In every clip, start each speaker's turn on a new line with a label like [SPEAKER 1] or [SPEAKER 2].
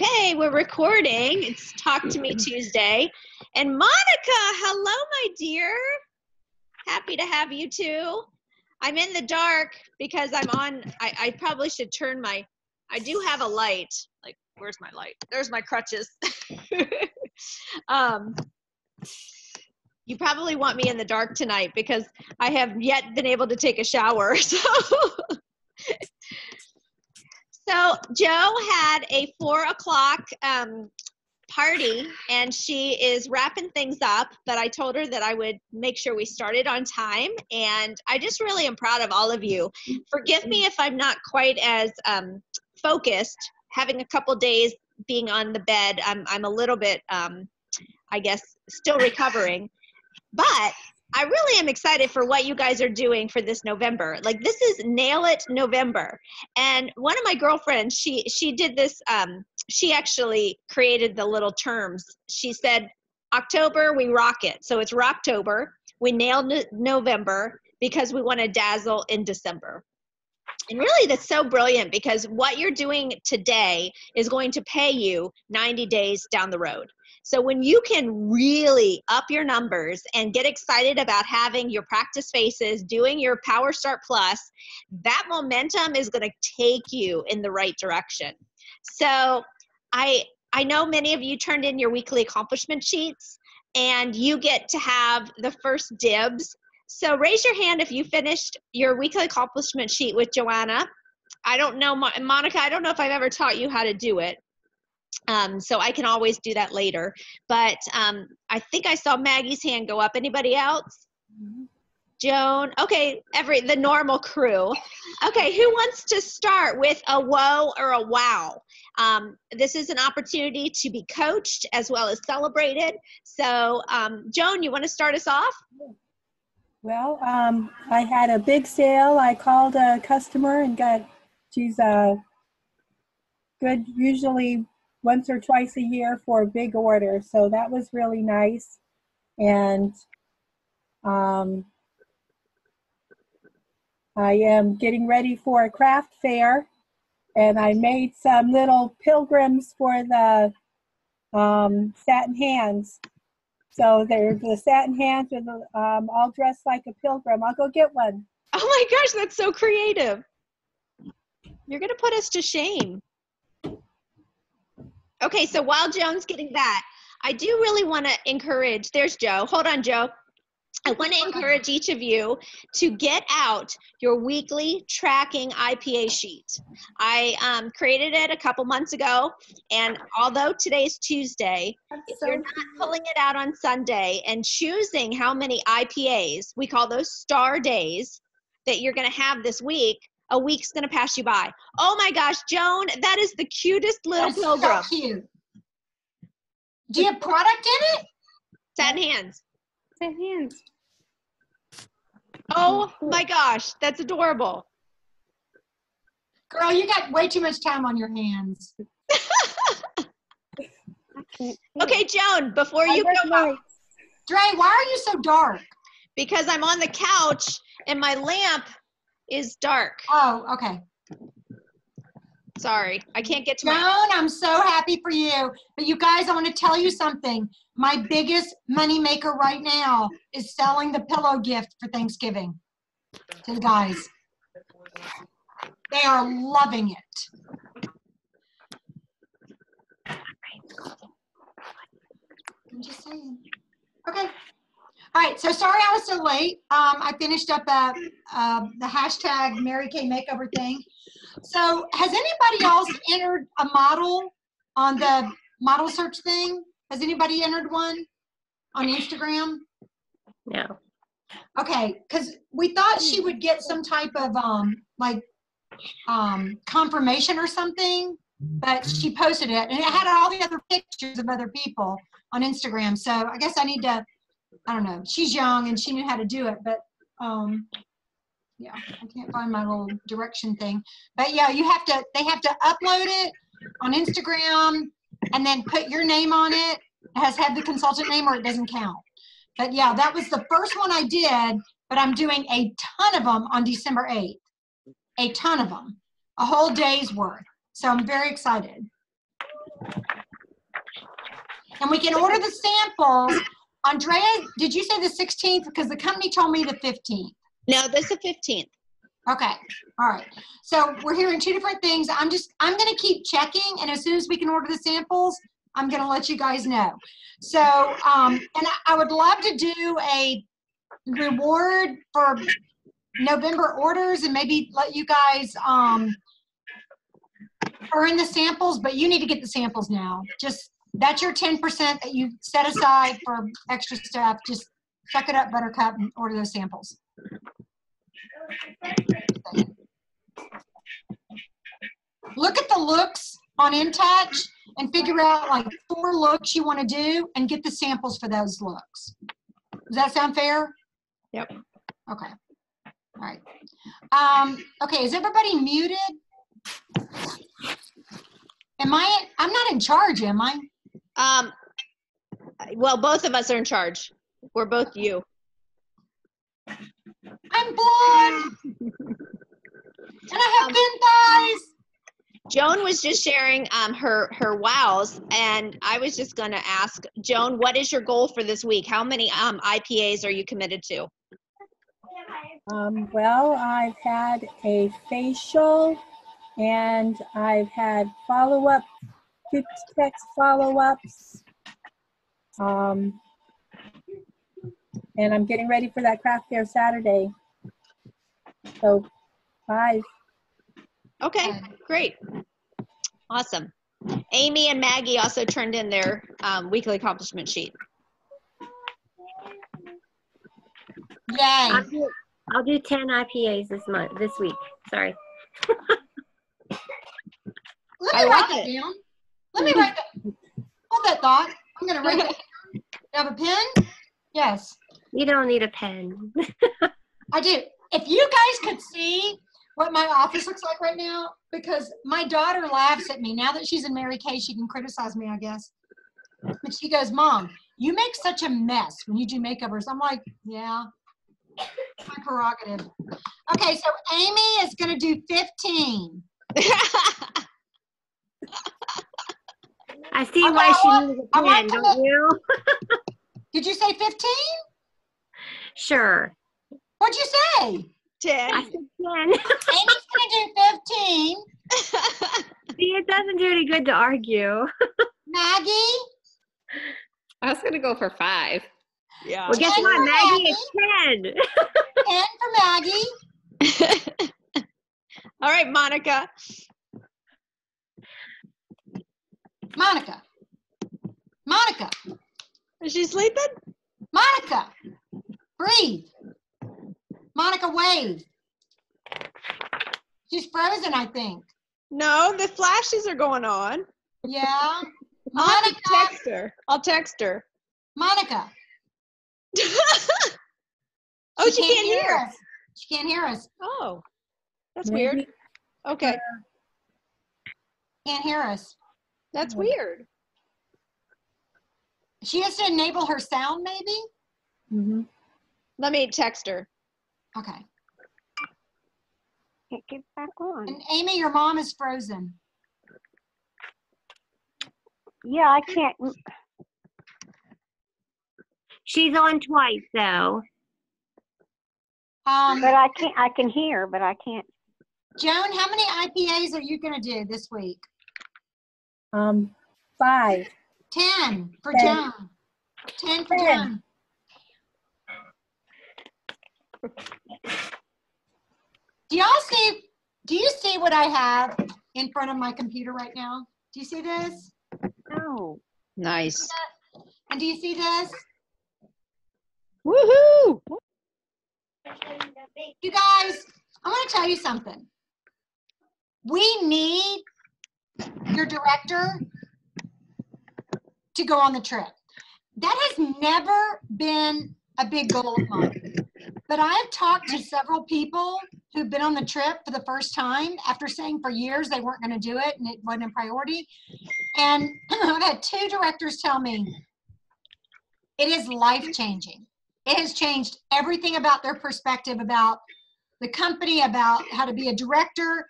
[SPEAKER 1] Okay, we're recording. It's Talk to Me Tuesday. And Monica, hello, my dear. Happy to have you too. I'm in the dark because I'm on. I, I probably should turn my. I do have a light. Like, where's my light? There's my crutches. um, you probably want me in the dark tonight because I have yet been able to take a shower. So. So Joe had a four o'clock um, party and she is wrapping things up, but I told her that I would make sure we started on time. And I just really am proud of all of you. Forgive me if I'm not quite as um, focused, having a couple days being on the bed. I'm, I'm a little bit, um, I guess, still recovering. But I really am excited for what you guys are doing for this November. Like this is Nail It November. And one of my girlfriends, she she did this um she actually created the little terms. She said October we rock it. So it's Rocktober. We nailed November because we want to dazzle in December. And really, that's so brilliant because what you're doing today is going to pay you 90 days down the road. So when you can really up your numbers and get excited about having your practice faces, doing your Power Start Plus, that momentum is going to take you in the right direction. So I I know many of you turned in your weekly accomplishment sheets and you get to have the first dibs. So raise your hand if you finished your weekly accomplishment sheet with Joanna. I don't know, Monica, I don't know if I've ever taught you how to do it. Um, so I can always do that later. But um, I think I saw Maggie's hand go up. Anybody else? Joan. Okay, every the normal crew. Okay, who wants to start with a whoa or a wow? Um, this is an opportunity to be coached as well as celebrated. So, um, Joan, you want to start us off?
[SPEAKER 2] Well, um, I had a big sale. I called a customer and got she's a good, usually once or twice a year for a big order. So that was really nice. And um, I am getting ready for a craft fair. And I made some little pilgrims for the um, satin hands. So they're the satin hands are the, um, all dressed like a pilgrim. I'll go get one.
[SPEAKER 1] Oh my gosh, that's so creative. You're going to put us to shame. Okay, so while Joan's getting that, I do really want to encourage, there's Joe. Hold on, Joe. I want to encourage each of you to get out your weekly tracking IPA sheet. I um, created it a couple months ago, and although today's Tuesday, if you're not pulling it out on Sunday and choosing how many IPAs, we call those star days, that you're going to have this week, a week's gonna pass you by. Oh my gosh, Joan, that is the cutest little That's pilgrim.
[SPEAKER 3] So cute. Do you have product in it?
[SPEAKER 1] Satin hands.
[SPEAKER 2] Satin hands.
[SPEAKER 1] Oh my gosh, that's adorable.
[SPEAKER 3] Girl, you got way too much time on your hands.
[SPEAKER 1] okay, Joan, before you go out.
[SPEAKER 3] Dre, why are you so dark?
[SPEAKER 1] Because I'm on the couch and my lamp is dark.
[SPEAKER 3] Oh, okay.
[SPEAKER 1] Sorry, I can't get to
[SPEAKER 3] Joan, my- I'm so happy for you. But you guys, I want to tell you something. My biggest money maker right now is selling the pillow gift for Thanksgiving to the guys. They are loving it. I'm just saying. Okay. All right, so sorry I was so late. Um, I finished up uh, uh, the hashtag Mary Kay Makeover thing. So has anybody else entered a model on the model search thing? Has anybody entered one on Instagram?
[SPEAKER 4] No.
[SPEAKER 3] Okay, because we thought she would get some type of um like um confirmation or something, but she posted it and it had all the other pictures of other people on Instagram. So I guess I need to I don't know. She's young and she knew how to do it, but um, yeah, I can't find my little direction thing. But yeah, you have to. They have to upload it on Instagram and then put your name on it. Has had the consultant name or it doesn't count. But yeah, that was the first one I did. But I'm doing a ton of them on December 8th. A ton of them, a whole day's worth. So I'm very excited. And we can order the samples. Andrea, did you say the 16th? Because the company told me the 15th.
[SPEAKER 1] No, this is the 15th.
[SPEAKER 3] Okay, all right. So we're hearing two different things. I'm just, I'm gonna keep checking, and as soon as we can order the samples, I'm gonna let you guys know. So, um, and I, I would love to do a reward for November orders and maybe let you guys, um, earn the samples, but you need to get the samples now. Just, that's your 10% that you set aside for extra stuff. Just suck it up, Buttercup, and order those samples. Look at the looks on InTouch and figure out like four looks you want to do and get the samples for those looks. Does that sound fair?
[SPEAKER 1] Yep.
[SPEAKER 3] Okay. All right. Um, okay, is everybody muted? Am I, I'm not in charge, am I?
[SPEAKER 1] Um, well, both of us are in charge. We're both you.
[SPEAKER 3] I'm blonde. and I have thin thighs.
[SPEAKER 1] Joan was just sharing um, her her wows, and I was just going to ask Joan, what is your goal for this week? How many um, IPAs are you committed to?
[SPEAKER 2] Um, well, I've had a facial and I've had follow-up, text follow-ups. Um, and I'm getting ready for that craft fair Saturday. So five.
[SPEAKER 1] Okay, great, awesome. Amy and Maggie also turned in their um, weekly accomplishment sheet.
[SPEAKER 3] Yay.
[SPEAKER 4] I'll do, I'll do 10 IPAs this month, this week. Sorry.
[SPEAKER 3] Let me
[SPEAKER 1] I
[SPEAKER 3] write that
[SPEAKER 1] it.
[SPEAKER 3] down. Let me write that. Hold that thought. I'm gonna write that. down. You have a pen? Yes,
[SPEAKER 4] You don't need a pen.
[SPEAKER 3] I do. If you guys could see what my office looks like right now, because my daughter laughs at me. Now that she's in Mary Kay, she can criticize me, I guess. But she goes, Mom, you make such a mess when you do makeovers. I'm like, yeah, my prerogative. Okay, so Amy is gonna do 15.
[SPEAKER 4] I see
[SPEAKER 3] I
[SPEAKER 4] why she needs a pen, don't you?
[SPEAKER 3] Did you say 15?
[SPEAKER 4] Sure.
[SPEAKER 3] What'd you say?
[SPEAKER 1] Ten.
[SPEAKER 4] I said 10.
[SPEAKER 3] Amy's gonna do 15.
[SPEAKER 4] see, it doesn't do any good to argue.
[SPEAKER 3] Maggie?
[SPEAKER 5] I was gonna go for five.
[SPEAKER 1] yeah.
[SPEAKER 4] Well, guess
[SPEAKER 3] Ten
[SPEAKER 4] what,
[SPEAKER 3] for
[SPEAKER 4] Maggie? It's 10.
[SPEAKER 3] 10 for Maggie.
[SPEAKER 1] All right, Monica.
[SPEAKER 3] Monica. Monica.
[SPEAKER 1] Is she sleeping?
[SPEAKER 3] Monica. Breathe. Monica, wave. She's frozen, I think.
[SPEAKER 1] No, the flashes are going on.
[SPEAKER 3] Yeah.
[SPEAKER 1] I'll
[SPEAKER 3] Monica.
[SPEAKER 1] text her. I'll text her.
[SPEAKER 3] Monica.
[SPEAKER 1] oh, she, can't, hear.
[SPEAKER 3] us. She can't hear us.
[SPEAKER 1] Oh, that's
[SPEAKER 2] Maybe-
[SPEAKER 1] weird. Okay,
[SPEAKER 3] Can't hear us.
[SPEAKER 1] that's weird.
[SPEAKER 3] She has to enable her sound, maybe?
[SPEAKER 2] Mhm.
[SPEAKER 1] Let me text her.
[SPEAKER 3] Okay.
[SPEAKER 4] Can't get back on.
[SPEAKER 3] And Amy, your mom is frozen.
[SPEAKER 4] Yeah, I can't. She's on twice, though.
[SPEAKER 3] Um,
[SPEAKER 4] But I can't. I can hear, but I can't.
[SPEAKER 3] Joan, how many IPAs are you gonna do this week?
[SPEAKER 2] Um, five.
[SPEAKER 3] 10 for
[SPEAKER 2] Ten.
[SPEAKER 3] Joan. 10 for
[SPEAKER 2] Ten.
[SPEAKER 3] Joan. Do y'all see, do you see what I have in front of my computer right now? Do you see this?
[SPEAKER 4] No.
[SPEAKER 1] Nice.
[SPEAKER 3] And do you see this?
[SPEAKER 1] Woohoo!
[SPEAKER 3] You guys, I want to tell you something. We need your director to go on the trip. That has never been a big goal of mine. But I've talked to several people who've been on the trip for the first time after saying for years they weren't going to do it and it wasn't a priority. And I've had two directors tell me it is life changing. It has changed everything about their perspective about the company, about how to be a director,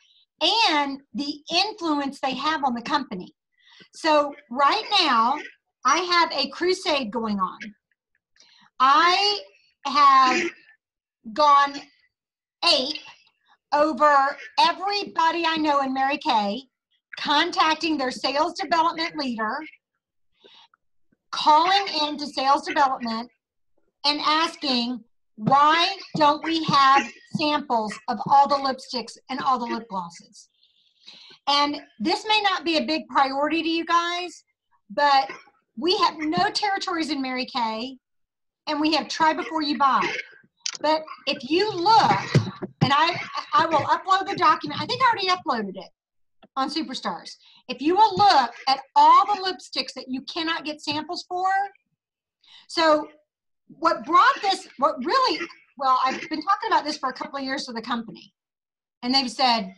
[SPEAKER 3] and the influence they have on the company. So, right now, I have a crusade going on. I have gone ape over everybody I know in Mary Kay, contacting their sales development leader, calling into sales development and asking, why don't we have samples of all the lipsticks and all the lip glosses? And this may not be a big priority to you guys, but we have no territories in Mary Kay, and we have try before you buy. But if you look, and I I will upload the document. I think I already uploaded it on Superstars. If you will look at all the lipsticks that you cannot get samples for, so what brought this, what really, well, I've been talking about this for a couple of years with the company, and they've said,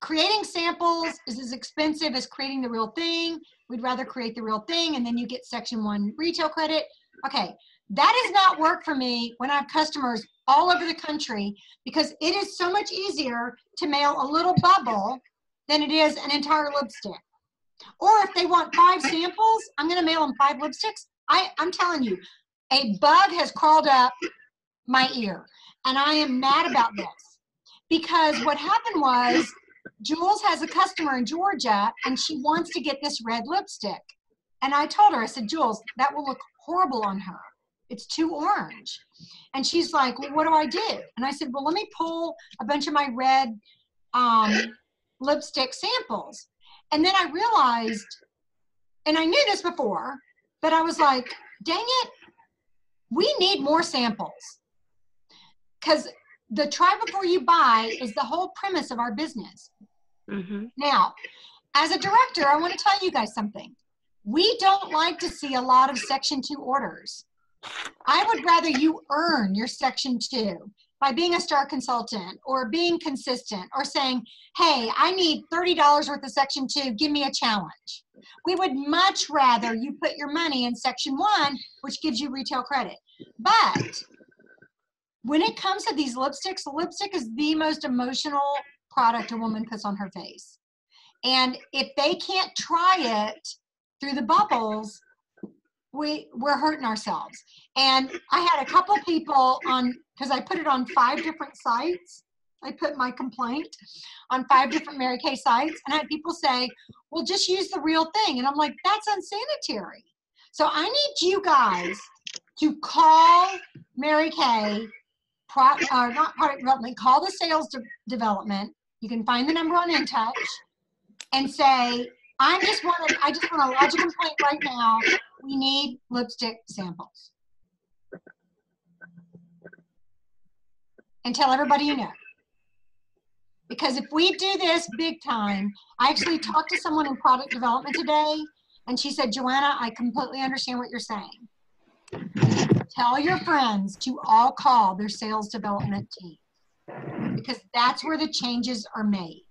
[SPEAKER 3] creating samples is as expensive as creating the real thing. We'd rather create the real thing, and then you get section one retail credit. Okay, that does not work for me when I have customers all over the country because it is so much easier to mail a little bubble than it is an entire lipstick. Or if they want five samples, I'm going to mail them five lipsticks. I, I'm telling you, a bug has crawled up my ear, and I am mad about this because what happened was Jules has a customer in Georgia, and she wants to get this red lipstick. And I told her, I said, Jules, that will look horrible on her. It's too orange. And she's like, well, what do I do? And I said, well, let me pull a bunch of my red um, lipstick samples. And then I realized, and I knew this before, but I was like, dang it, we need more samples. Because the try before you buy is the whole premise of our business.
[SPEAKER 4] Mm-hmm.
[SPEAKER 3] Now, as a director, I want to tell you guys something. We don't like to see a lot of Section 2 orders. I would rather you earn your Section 2 by being a star consultant or being consistent or saying, hey, I need $30 worth of Section 2, give me a challenge. We would much rather you put your money in Section 1, which gives you retail credit. But when it comes to these lipsticks, lipstick is the most emotional product a woman puts on her face. And if they can't try it through the bubbles, we we're hurting ourselves. And I had a couple people on because I put it on five different sites. I put my complaint on five different Mary Kay sites, and I had people say, "Well, just use the real thing," and I'm like, "That's unsanitary." So I need you guys to call Mary Kay, pro, uh, not product development, call the sales de- development. You can find the number on InTouch and say, "I just want I just want to lodge a complaint right now. We need lipstick samples." and tell everybody you know. Because if we do this big time, I actually talked to someone in product development today, and she said, Joanna, I completely understand what you're saying. Tell your friends to all call their sales development team because that's where the changes are made.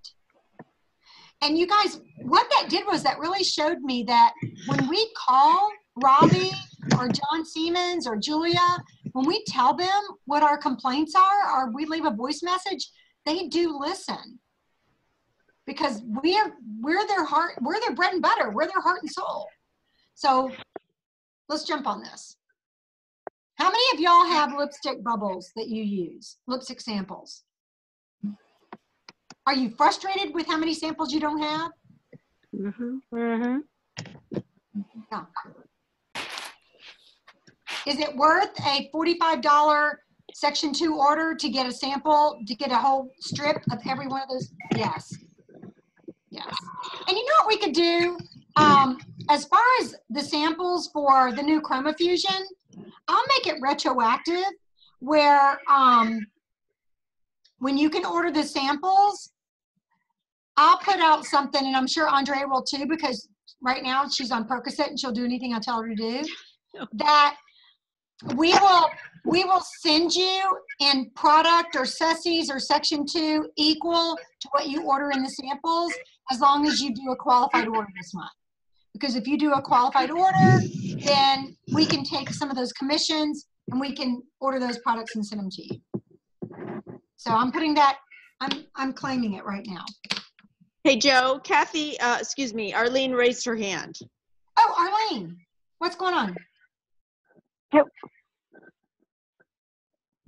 [SPEAKER 3] And you guys, what that did was that really showed me that when we call Robbie or John Siemens or Julia, when we tell them what our complaints are or we leave a voice message, they do listen. Because we're we're their heart, we're their bread and butter, we're their heart and soul. So let's jump on this. How many of y'all have lipstick bubbles that you use? Lipstick samples? Are you frustrated with how many samples you don't have?
[SPEAKER 4] Mm-hmm.
[SPEAKER 2] Mm-hmm.
[SPEAKER 3] No. Is it worth a $45 section two order to get a sample, to get a whole strip of every one of those? Yes. Yes. And you know what we could do? Um, as far as the samples for the new Chroma Fusion, I'll make it retroactive where um, when you can order the samples, I'll put out something, and I'm sure Andrea will too, because right now she's on Percocet and she'll do anything I tell her to do. That we will we will send you in product or sessies or section two equal to what you order in the samples as long as you do a qualified order this month. Because if you do a qualified order, then we can take some of those commissions and we can order those products and send them to you. So I'm putting that, I'm, I'm claiming it right now.
[SPEAKER 1] Hey, Joe, Kathy, uh, excuse me, Arlene raised her hand.
[SPEAKER 3] Oh, Arlene, what's going on?
[SPEAKER 6] It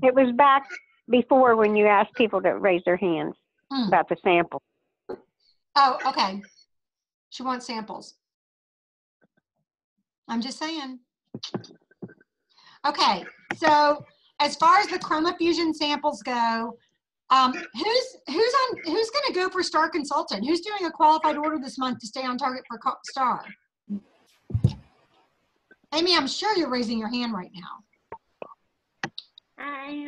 [SPEAKER 6] it was back before when you asked people to raise their hands
[SPEAKER 3] Hmm.
[SPEAKER 6] about the sample.
[SPEAKER 3] Oh, okay. She wants samples. I'm just saying. Okay, so as far as the Chroma Fusion samples go, um, who's who's on who's going to go for Star Consultant? Who's doing a qualified order this month to stay on target for Star? Amy, I'm sure you're raising your hand right now.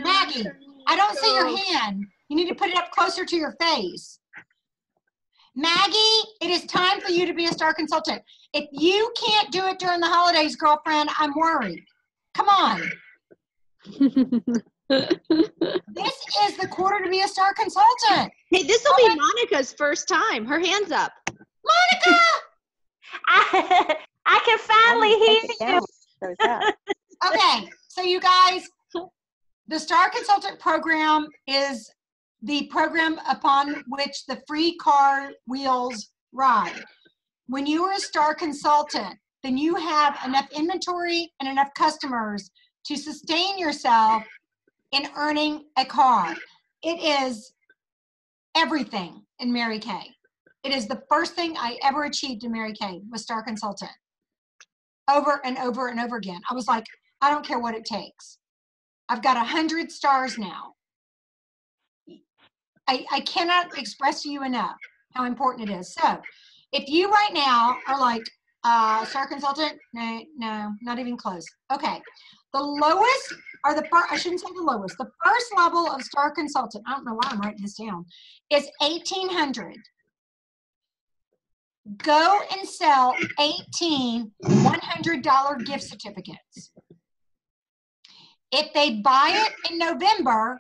[SPEAKER 3] Maggie, I don't see your hand. You need to put it up closer to your face. Maggie, it is time for you to be a star consultant. If you can't do it during the holidays, girlfriend, I'm worried. Come on. This is the quarter to be a star consultant.
[SPEAKER 1] Hey, this will oh be Monica's first time. Her hand's up.
[SPEAKER 3] Monica!
[SPEAKER 6] I, I can finally oh, hear you. Goes.
[SPEAKER 3] Okay, so you guys, the Star Consultant program is the program upon which the free car wheels ride. When you are a Star Consultant, then you have enough inventory and enough customers to sustain yourself in earning a car. It is everything in Mary Kay. It is the first thing I ever achieved in Mary Kay was Star Consultant. Over and over and over again. I was like, I don't care what it takes. I've got a hundred stars now. I, I cannot express to you enough how important it is. So if you right now are like, uh, star consultant, no, no, not even close. Okay. The lowest are the first, I shouldn't say the lowest, the first level of star consultant, I don't know why I'm writing this down, is 1800. Go and sell 18 $100 gift certificates. If they buy it in November,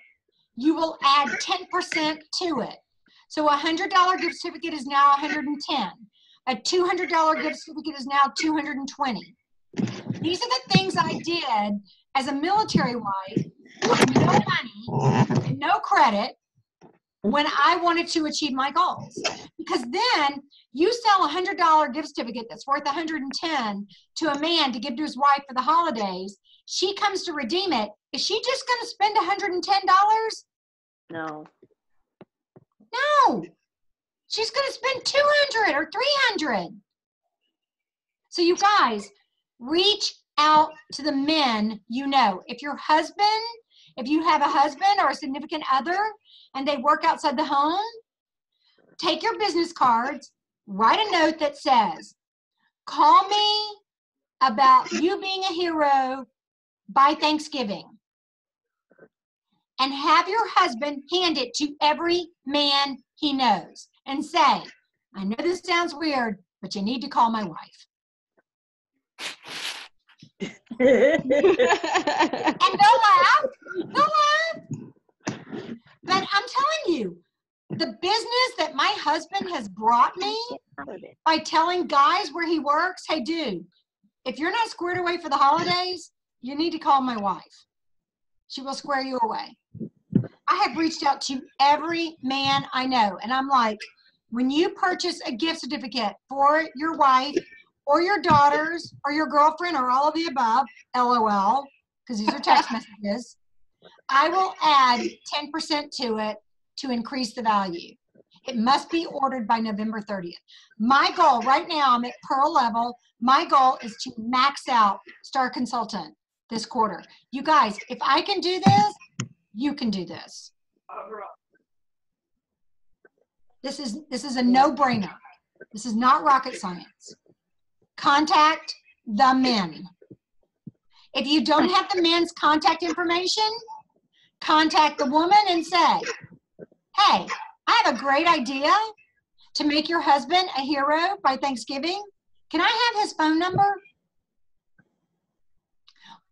[SPEAKER 3] you will add 10% to it. So a $100 gift certificate is now 110. A $200 gift certificate is now 220. These are the things I did as a military wife with no money and no credit when I wanted to achieve my goals. Because then you sell a hundred dollar gift certificate that's worth 110 to a man to give to his wife for the holidays. She comes to redeem it. Is she just going to spend 110 dollars?
[SPEAKER 6] No.
[SPEAKER 3] No. She's going to spend 200 or 300. So you guys, reach out to the men you know. If your husband, if you have a husband or a significant other and they work outside the home, take your business cards, write a note that says, call me about you being a hero by Thanksgiving. And have your husband hand it to every man he knows and say, I know this sounds weird, but you need to call my wife. And they'll laugh. They'll laugh. But I'm telling you, the business that my husband has brought me by telling guys where he works, hey, dude, if you're not squared away for the holidays, you need to call my wife. She will square you away. I have reached out to every man I know, and I'm like, when you purchase a gift certificate for your wife or your daughters or your girlfriend or all of the above, LOL, because these are text messages, I will add 10% to it to increase the value. It must be ordered by November 30th. My goal right now, I'm at Pearl level. My goal is to max out Star Consultant this quarter. You guys, if I can do this, you can do this. This is this is a no-brainer. This is not rocket science. Contact the men. If you don't have the men's contact information, contact the woman and say, hey, I have a great idea to make your husband a hero by Thanksgiving. Can I have his phone number?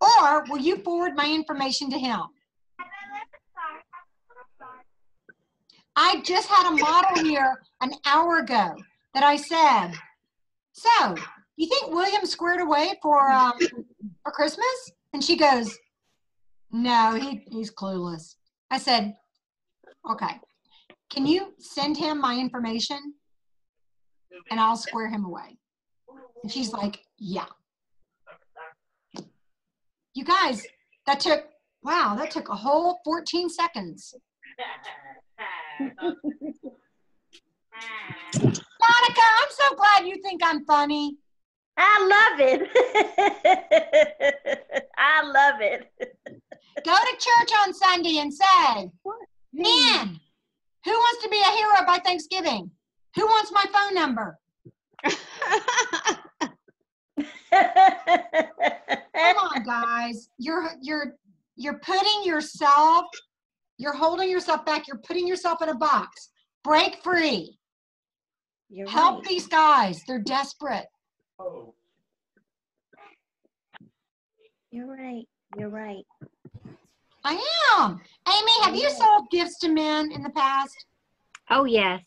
[SPEAKER 3] Or will you forward my information to him? I just had a model here an hour ago that I said, so you think William squared away for um, for Christmas? And she goes, no, he, he's clueless. I said, okay, can you send him my information? and I'll square him away. And she's like, yeah. You guys, that took, wow, that took a whole 14 seconds. Monica, I'm so glad you think I'm funny.
[SPEAKER 6] I love it. I love it.
[SPEAKER 3] Go to church on Sunday and say, man, who wants to be a hero by Thanksgiving? Who wants my phone number? Come on, guys. You're you're you're putting yourself, you're holding yourself back, you're putting yourself in a box. Break free.
[SPEAKER 6] You're
[SPEAKER 3] Help
[SPEAKER 6] right.
[SPEAKER 3] these guys. They're desperate. Oh.
[SPEAKER 6] You're right. You're right.
[SPEAKER 3] I am. Amy, have you sold gifts to men in the past?
[SPEAKER 4] Oh, yes.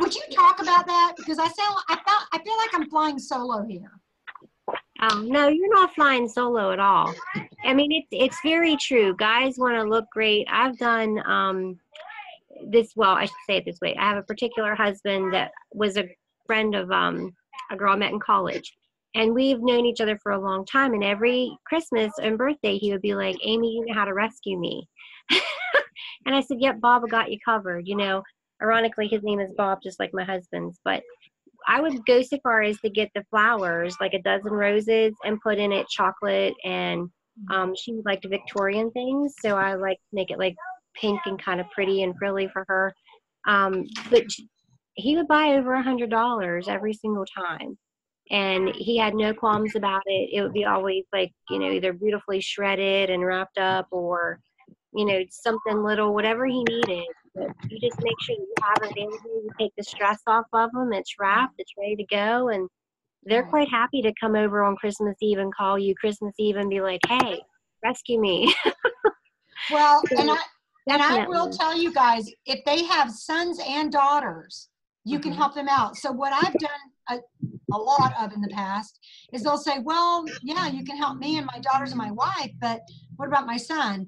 [SPEAKER 3] Would you talk about that? Because I sound, I felt, I feel like I'm flying solo here.
[SPEAKER 4] Oh, no, you're not flying solo at all. I mean, it's it's very true. Guys want to look great. I've done um this well, I should say it this way. I have a particular husband that was a friend of um a girl I met in college. And we've known each other for a long time and every Christmas and birthday he would be like, "Amy, you know how to rescue me." and I said, "Yep, Bob got you covered." You know, ironically his name is Bob just like my husband's, but I would go so far as to get the flowers, like a dozen roses, and put in it chocolate. And um, she liked Victorian things, so I like make it like pink and kind of pretty and frilly for her. Um, but he would buy over a hundred dollars every single time, and he had no qualms about it. It would be always like you know either beautifully shredded and wrapped up, or you know something little, whatever he needed. But you just make sure you have it available. You take the stress off of them. It's wrapped. It's ready to go, and they're quite happy to come over on Christmas Eve and call you Christmas Eve and be like, "Hey, rescue me."
[SPEAKER 3] Well, and I, and I will tell you guys, if they have sons and daughters, you can
[SPEAKER 4] Mhm.
[SPEAKER 3] help them out. So what I've done a, a lot of in the past is they'll say, well, yeah, you can help me and my daughters and my wife, but what about my son?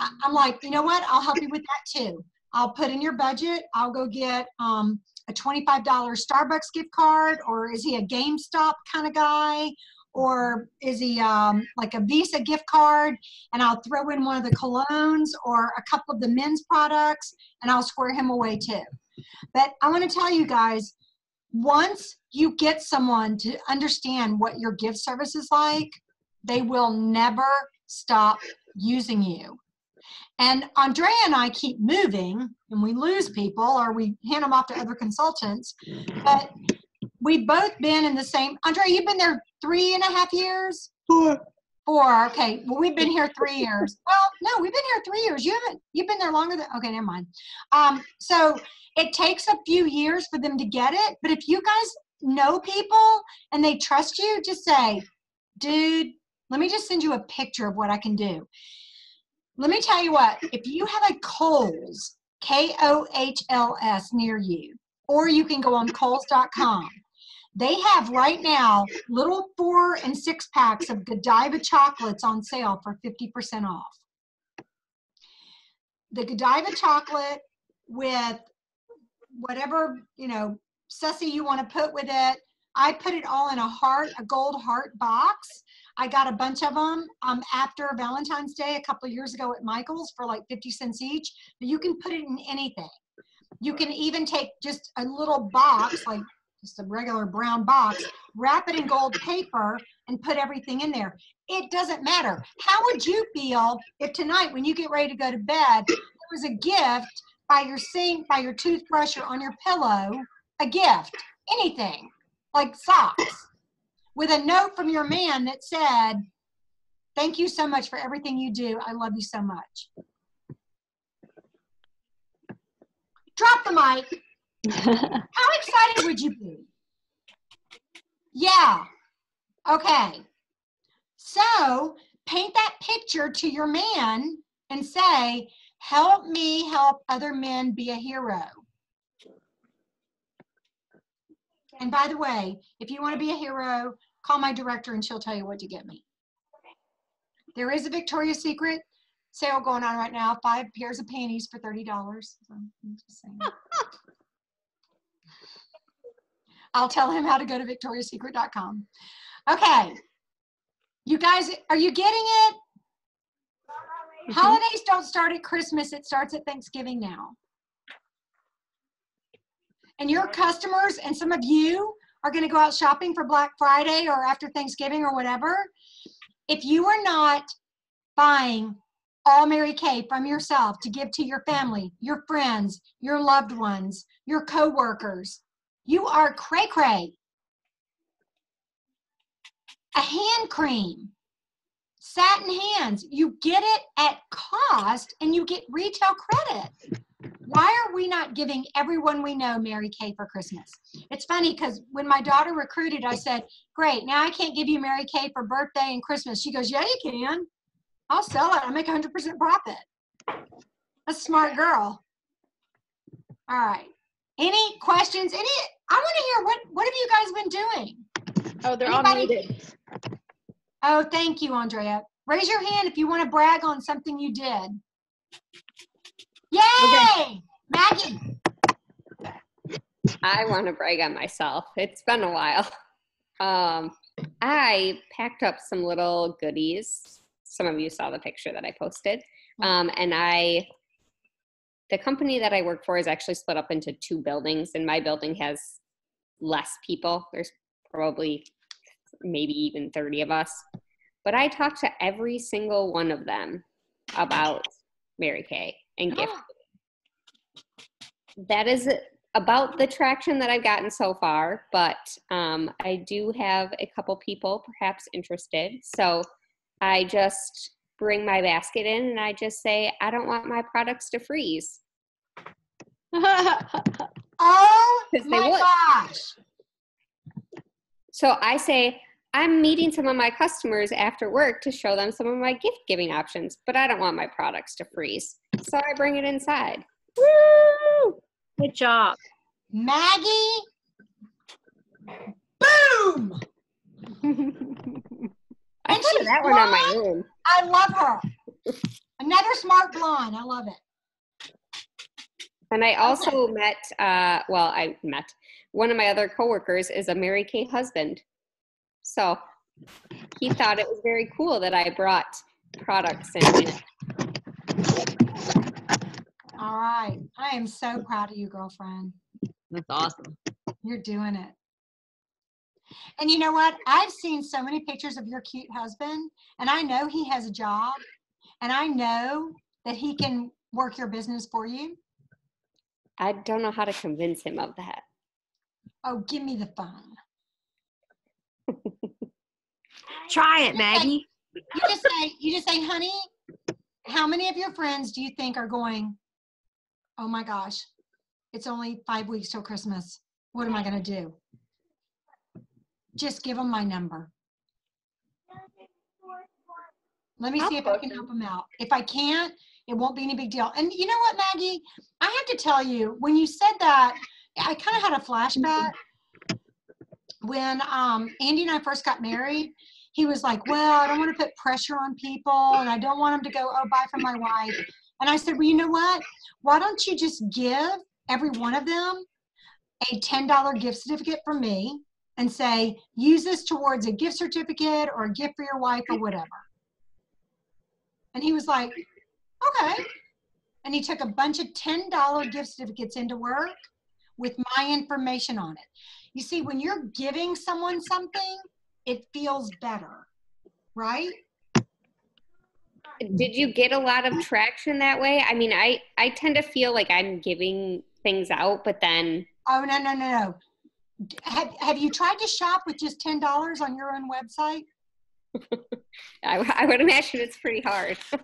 [SPEAKER 3] I, I'm like, you know what? I'll help you with that too. I'll put in your budget. I'll go get um, a $25 Starbucks gift card, or is he a GameStop kind of guy? Or is he um, like a Visa gift card? And I'll throw in one of the colognes or a couple of the men's products, and I'll square him away too. But I want to tell you guys, once you get someone to understand what your gift service is like, they will never stop using you. And Andrea and I keep moving and we lose people or we hand them off to other consultants. But we've both been in the same, Andrea, you've been there three and a half years? Four. Four, okay. Well, we've been here three years. Well, no, we've been here three years. You haven't, you've been there longer than, okay, never mind. Um, so it takes a few years for them to get it. But if you guys know people and they trust you, just say, dude, let me just send you a picture of what I can do. Let me tell you what, if you have a Kohl's, K O H L S near you, or you can go on Kohl's.com. They have right now little four and six packs of Godiva chocolates on sale for 50% off. The Godiva chocolate with whatever, you know, sussy you want to put with it. I put it all in a heart, a gold heart box. I got a bunch of them um, after Valentine's Day a couple years ago at Michael's for like 50 cents each. But you can put it in anything. You can even take just a little box, like just a regular brown box, wrap it in gold paper, and put everything in there. It doesn't matter. How would you feel if tonight, when you get ready to go to bed, there was a gift by your sink, by your toothbrush, or on your pillow, a gift, anything, like socks, with a note from your man that said, Thank you so much for everything you do. I love you so much. Drop the mic. How excited would you be? Yeah. Okay. So paint that picture to your man and say, help me help other men be a hero. And by the way, if you want to be a hero, call my director and she'll tell you what to get me. There is a Victoria's Secret sale going on right now, five pairs of panties for $30. So I'm just saying. I'll tell him how to go to victoriasecret.com. Okay. You guys, are you getting it? Mm-hmm. Holidays don't start at Christmas, it starts at Thanksgiving now. And your customers and some of you are going to go out shopping for Black Friday or after Thanksgiving or whatever. If you are not buying all Mary Kay from yourself to give to your family, your friends, your loved ones, your coworkers, you are cray cray. A hand cream, satin hands, you get it at cost and you get retail credit. Why are we not giving everyone we know Mary Kay for Christmas? It's funny because when my daughter recruited, I said, Great, now I can't give you Mary Kay for birthday and Christmas. She goes, Yeah, you can. I'll sell it. I make 100% profit. A smart girl. All right. Any questions? Any? I want to hear what what have you guys been doing?
[SPEAKER 1] Oh, they're all
[SPEAKER 3] Anybody-
[SPEAKER 1] muted.
[SPEAKER 3] Oh, thank you, Andrea. Raise your hand if you want to brag on something you did. Yay! Maggie,
[SPEAKER 5] I want to brag on myself. It's been a while. Um, I packed up some little goodies. Some of you saw the picture that I posted. Um, and I, the company that I work for is actually split up into two buildings, and my building has less people. There's probably maybe even 30 of us. But I talked to every single one of them about Mary Kay and gift. that is about the traction that I've gotten so far, but um, I do have a couple people perhaps interested. So I just bring my basket in and I just say, I don't want my products to freeze.
[SPEAKER 3] oh
[SPEAKER 5] 'Cause they
[SPEAKER 3] my
[SPEAKER 5] would.
[SPEAKER 3] gosh.
[SPEAKER 5] So I say, I'm meeting some of my customers after work to show them some of my gift giving options, but I don't want my products to freeze. So I bring it inside.
[SPEAKER 4] Woo! Good job.
[SPEAKER 3] Maggie, boom!
[SPEAKER 5] I
[SPEAKER 3] And
[SPEAKER 5] put
[SPEAKER 3] she's
[SPEAKER 5] that one on my
[SPEAKER 3] blonde?
[SPEAKER 5] room.
[SPEAKER 3] I love her. Another smart blonde. I love it.
[SPEAKER 5] And I also met, uh, well, I met one of my other coworkers is a Mary Kay husband. So he thought it was very cool that I brought products in.
[SPEAKER 3] All right. I am so proud of you, girlfriend.
[SPEAKER 1] That's awesome.
[SPEAKER 3] You're doing it. And you know what? I've seen so many pictures of your cute husband, and I know he has a job, and I know that he can work your business for you.
[SPEAKER 5] I don't know how to convince him of that.
[SPEAKER 3] Oh, give me the phone.
[SPEAKER 4] Try it, Maggie.
[SPEAKER 3] You just say, you just say, honey, how many of your friends do you think are going, oh my gosh, it's only five weeks till Christmas. What am I going to do? Just give them my number. Let me
[SPEAKER 5] I'll
[SPEAKER 3] see if I can help them out. If I can't, it won't be any big deal. And you know what, Maggie? I have to tell you, when you said that, I kind of had a flashback when um, Andy and I first got married. He was like, Well, I don't want to put pressure on people and I don't want them to go, Oh, buy from my wife. And I said, Well, you know what? Why don't you just give every one of them a $10 gift certificate from me and say, Use this towards a gift certificate or a gift for your wife or whatever. And he was like, Okay. And he took a bunch of $10 gift certificates into work with my information on it. You see, when you're giving someone something, it feels better, right?
[SPEAKER 5] Did you get a lot of traction that way? I mean, I, I tend to feel like I'm giving things out, but then
[SPEAKER 3] Oh, no, no, no, no. Have, have you tried to shop with just $10 on your own website?
[SPEAKER 5] I, I would imagine it's pretty hard.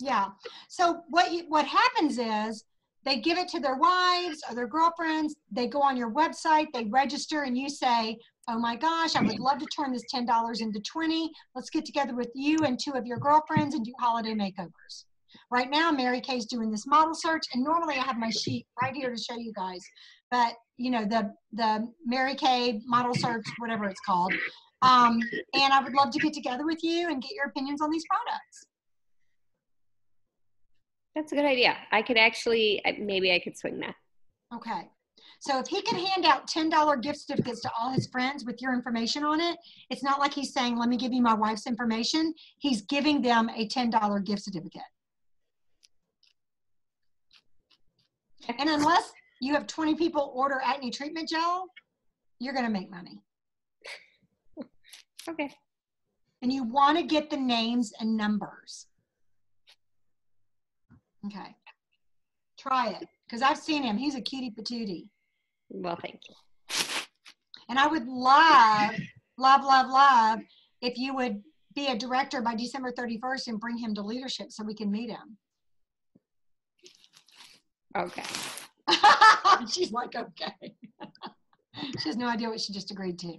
[SPEAKER 3] Yeah. So what you, what happens is they give it to their wives or their girlfriends. They go on your website, they register, and you say, "Oh my gosh, I would love to turn this ten dollars into 20. Let's get together with you and two of your girlfriends and do holiday makeovers." Right now, Mary Kay's doing this model search, and normally I have my sheet right here to show you guys. But you know the the Mary Kay model search, whatever it's called. Um, and I would love to get together with you and get your opinions on these products.
[SPEAKER 5] That's a good idea. I could actually, maybe I could swing that.
[SPEAKER 3] Okay. So if he can hand out $10 gift certificates to all his friends with your information on it, it's not like he's saying, let me give you my wife's information. He's giving them a $10 gift certificate. And unless you have 20 people order acne treatment gel, you're going to make money.
[SPEAKER 5] Okay.
[SPEAKER 3] And you want to get the names and numbers. Okay. Try it because I've seen him. He's a cutie patootie.
[SPEAKER 5] Well, thank you.
[SPEAKER 3] And I would love, love, love, love if you would be a director by December 31st and bring him to leadership so we can meet him.
[SPEAKER 5] Okay.
[SPEAKER 3] She's like, okay. she has no idea what she just agreed to.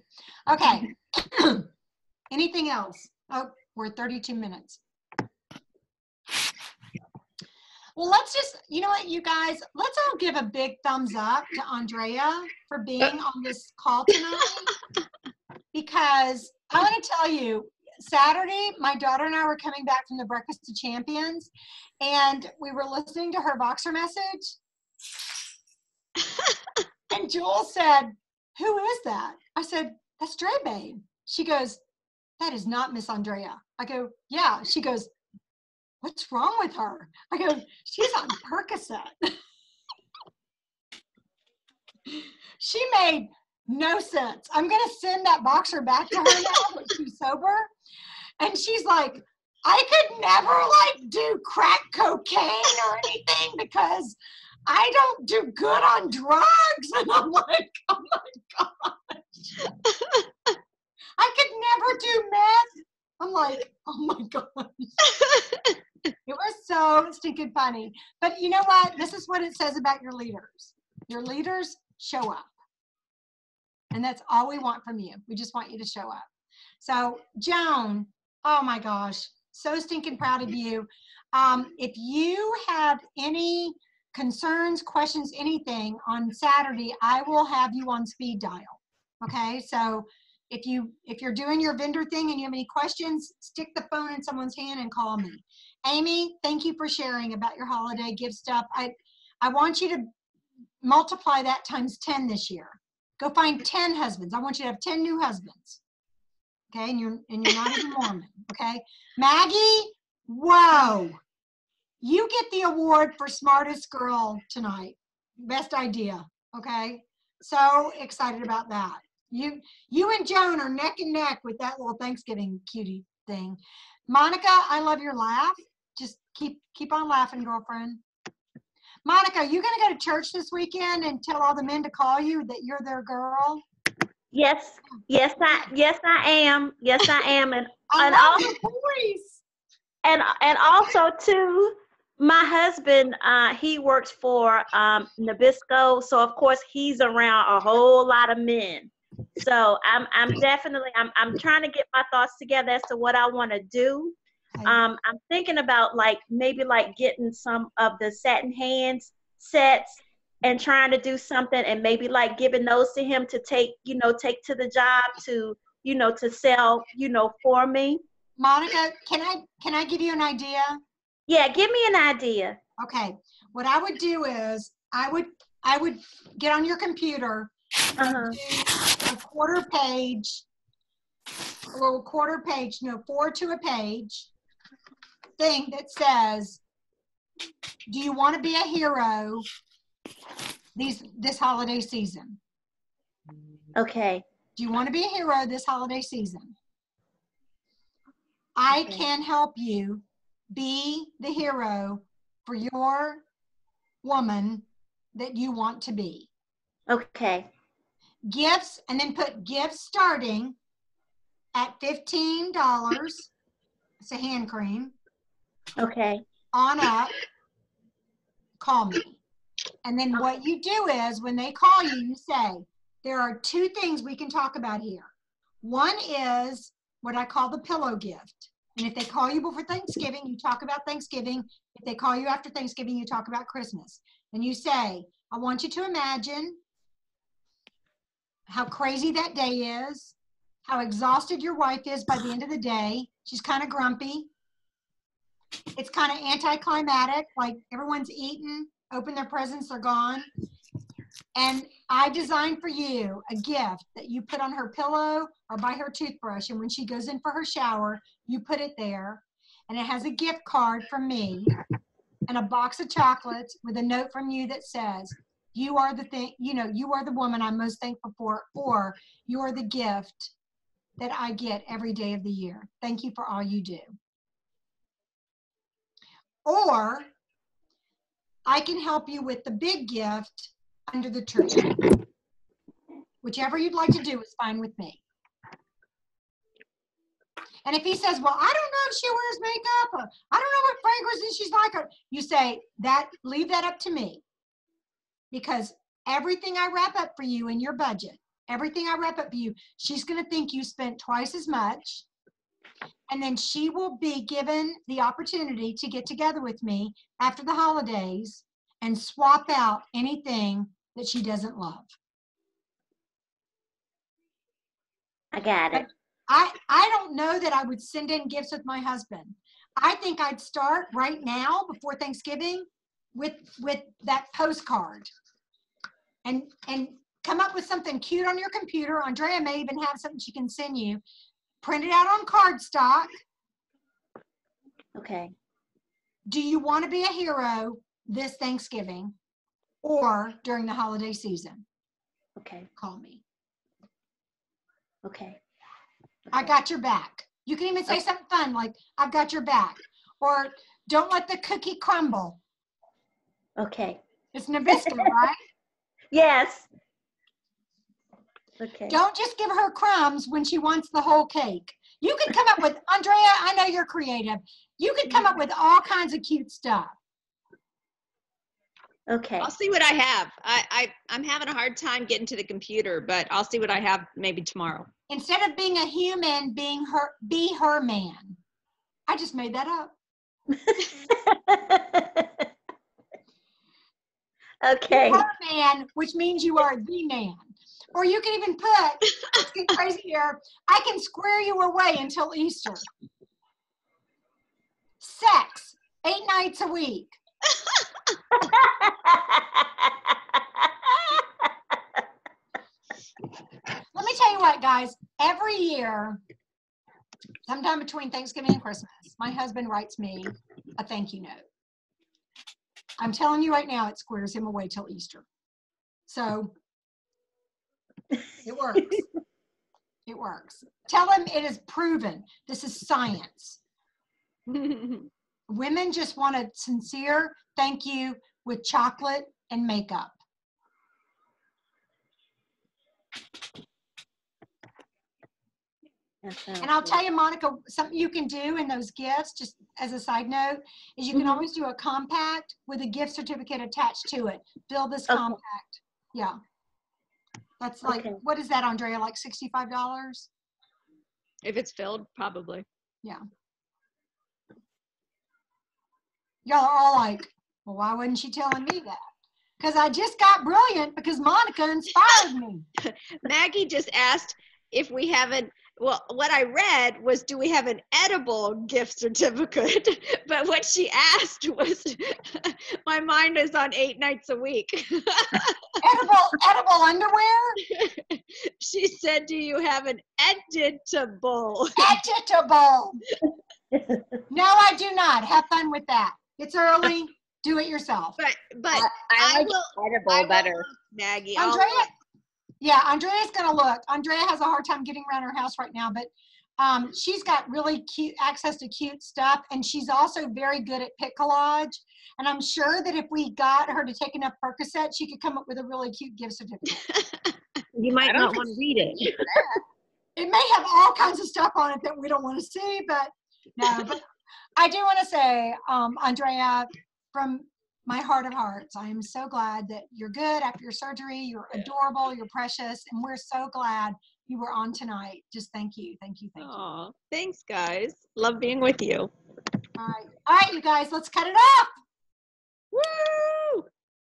[SPEAKER 3] Okay. Anything else? Oh, we're 32 minutes. Well, let's just, you know what, you guys, let's all give a big thumbs up to Andrea for being on this call tonight. Because I want to tell you, Saturday, my daughter and I were coming back from the Breakfast of Champions, and we were listening to her Voxer message. And Joel said, Who is that? I said, That's Dre Babe. She goes, That is not Miss Andrea. I go, Yeah. She goes, What's wrong with her? I go, She's on Percocet. she made no sense. I'm going to send that Voxer back to her now when she's sober. And she's like, I could never like do crack cocaine or anything because I don't do good on drugs. And I'm like, oh my gosh. I could never do meth. I'm like, oh my gosh. it was so stinking funny. But you know what? This is what it says about your leaders. Your leaders show up. And that's all we want from you. We just want you to show up. So, Joan, oh my gosh, so stinking proud of you. Um, if you have any concerns, questions, anything on Saturday, I will have you on speed dial. Okay, so if you if you're doing your vendor thing and you have any questions, stick the phone in someone's hand and call me. Amy, thank you for sharing about your holiday gift stuff. I I want you to multiply that times 10 this year. Go find 10 husbands. I want you to have 10 new husbands. Okay, and you're and you're not even Mormon. Okay, Maggie, whoa, you get the award for smartest girl tonight. Best idea. Okay, so excited about that. You you and Joan are neck and neck with that little Thanksgiving cutie thing. Monica, I love your laugh. Just keep keep on laughing, girlfriend. Monica, you gonna go to church this weekend and tell all the men to call you that you're their girl?
[SPEAKER 6] Yes, yes, I yes I am. Yes, I am, and
[SPEAKER 3] I
[SPEAKER 6] and also and and also too, my husband uh, he works for um, Nabisco, so of course he's around a whole lot of men. So I'm I'm definitely I'm I'm trying to get my thoughts together as to what I want to do. Um, I'm thinking about like maybe like getting some of the satin hands sets and trying to do something and maybe like giving those to him to take you know take to the job to you know to sell you know for me.
[SPEAKER 3] Monica, can I can I give you an idea?
[SPEAKER 6] Yeah, give me an idea.
[SPEAKER 3] Okay. What I would do is I would I would get on your computer
[SPEAKER 6] Uh-huh.
[SPEAKER 3] do a quarter page, a little quarter page, no, four to a page thing that says, do you want to be a hero these this holiday season?
[SPEAKER 6] Okay.
[SPEAKER 3] Do you want to be a hero this holiday season? I
[SPEAKER 6] Okay.
[SPEAKER 3] can help you be the hero for your woman that you want to be.
[SPEAKER 6] Okay.
[SPEAKER 3] Gifts, and then put gifts starting at $15. It's a hand cream.
[SPEAKER 6] Okay.
[SPEAKER 3] On up, call me. And then what you do is when they call you, you say, there are two things we can talk about here. One is what I call the pillow gift. And if they call you before Thanksgiving, you talk about Thanksgiving. If they call you after Thanksgiving, you talk about Christmas. And you say, I want you to imagine how crazy that day is, how exhausted your wife is by the end of the day. She's kind of grumpy. It's kind of anticlimactic, like everyone's eaten, open their presents, they're gone. And I designed for you a gift that you put on her pillow or by her toothbrush. And when she goes in for her shower, you put it there. And it has a gift card from me and a box of chocolates with a note from you that says, you are the thing, you know, you are the woman I'm most thankful for, or you are the gift that I get every day of the year. Thank you for all you do. Or I can help you with the big gift under the tree. Whichever you'd like to do is fine with me. And if he says, well, I don't know if she wears makeup, or I don't know what fragrances she's like, or you say that, leave that up to me. Because everything I wrap up for you in your budget, everything I wrap up for you, she's gonna think you spent twice as much. And then she will be given the opportunity to get together with me after the holidays and swap out anything that she doesn't love.
[SPEAKER 6] I got it.
[SPEAKER 3] I, I don't know that I would send in gifts with my husband. I think I'd start right now before Thanksgiving with with that postcard and and come up with something cute on your computer. Andrea may even have something she can send you. Print it out on cardstock.
[SPEAKER 6] Okay.
[SPEAKER 3] Do you want to be a hero this Thanksgiving or during the holiday season?
[SPEAKER 6] Okay.
[SPEAKER 3] Call me.
[SPEAKER 6] Okay.
[SPEAKER 3] I got your back. You can even say something fun like, I've got your back. Or don't let the cookie crumble.
[SPEAKER 6] Okay.
[SPEAKER 3] It's Nabisco, right?
[SPEAKER 6] Yes. Okay.
[SPEAKER 3] Don't just give her crumbs when she wants the whole cake. You could come up with, Andrea, I know you're creative. You could come up with all kinds of cute stuff.
[SPEAKER 6] Okay.
[SPEAKER 1] I'll see what I have. I, I I'm having a hard time getting to the computer, but I'll see what I have maybe tomorrow.
[SPEAKER 3] Instead of being a human, being her, be her man. I just made that up.
[SPEAKER 6] okay.
[SPEAKER 3] Her man, which means you are the man. Or you can even put, let's get crazy here, I can square you away until Easter. Sex, eight nights a week. Me tell you what, guys, every year, sometime between Thanksgiving and Christmas, my husband writes me a thank you note. I'm telling you right now, it squares him away till Easter. So it works. It works. Tell him it is proven. This is science. Women just want a sincere thank you with chocolate and makeup.
[SPEAKER 6] That sounds
[SPEAKER 3] And I'll
[SPEAKER 6] good.
[SPEAKER 3] tell you, Monica, something you can do in those gifts, just as a side note, is you can
[SPEAKER 6] Mhm.
[SPEAKER 3] always do a compact with a gift certificate attached to it. Fill this
[SPEAKER 6] Okay.
[SPEAKER 3] compact. Yeah. That's like,
[SPEAKER 6] Okay.
[SPEAKER 3] what is that, Andrea? Like sixty-five dollars?
[SPEAKER 1] if it's filled, probably. Yeah.
[SPEAKER 3] Y'all are all like, well, why wasn't she telling me that? Because I just got brilliant because Monica inspired me.
[SPEAKER 1] Maggie just asked if we haven't. Well, what I read was, do we have an edible gift certificate? but what she asked was, my mind is on eight nights a week.
[SPEAKER 3] Edible, edible underwear?
[SPEAKER 1] she said, do you have an editable?
[SPEAKER 3] Editable. No, I do not. Have fun with that. It's early. Do it yourself.
[SPEAKER 1] But but
[SPEAKER 5] I,
[SPEAKER 1] I
[SPEAKER 5] I like
[SPEAKER 1] will-
[SPEAKER 5] edible
[SPEAKER 1] I
[SPEAKER 5] better.
[SPEAKER 1] Maggie.
[SPEAKER 3] Andrea. Yeah, Andrea's gonna look. Andrea has a hard time getting around her house right now, but um, she's got really cute access to cute stuff, and she's also very good at pic collage. And I'm sure that if we got her to take enough Percocet, she could come up with a really cute gift certificate.
[SPEAKER 4] You might
[SPEAKER 5] don't
[SPEAKER 4] want to read it.
[SPEAKER 3] it may have all kinds of stuff on it that we don't want to see, but no. But I do want to say, um, Andrea, from my heart of hearts, I am so glad that you're good after your surgery. You're adorable. You're precious, and we're so glad you were on tonight. Just thank you, thank you, thank you.
[SPEAKER 1] Thanks, guys. Love being with you.
[SPEAKER 3] All right, all right, you guys, let's cut it off.
[SPEAKER 1] Woo!